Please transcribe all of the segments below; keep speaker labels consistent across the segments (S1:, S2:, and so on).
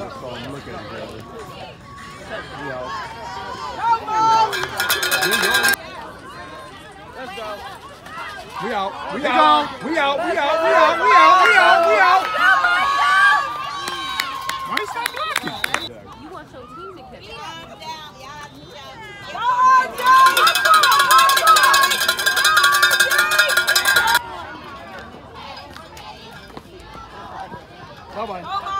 S1: That's all I'm looking at, really.
S2: Let's go.
S1: We out. We out. We out. We out. We out. We out. We out. We out. Why is that blocking?
S3: You want your team to catch
S1: it. Go,
S2: go,
S1: go. Bye, -bye.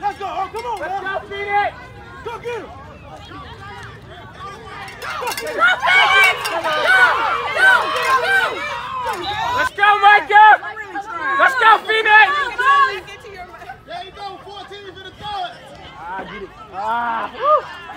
S2: Let's go. Oh, come on, Let's man. Go, beat it.
S1: Go get him.
S2: Let's go, Micah! Let's go, Phoenix!
S4: There you go, 14 for the third!
S2: Ah, get it. Ah.